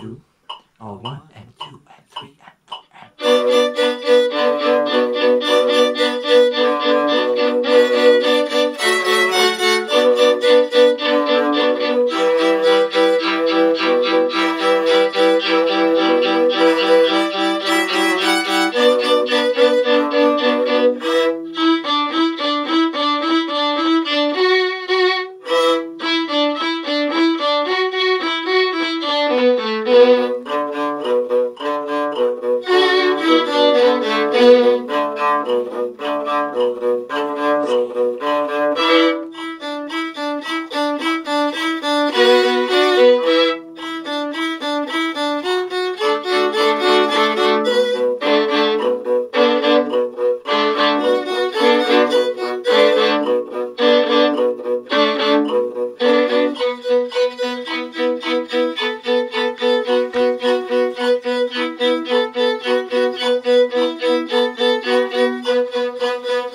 two, or one and two and three and four.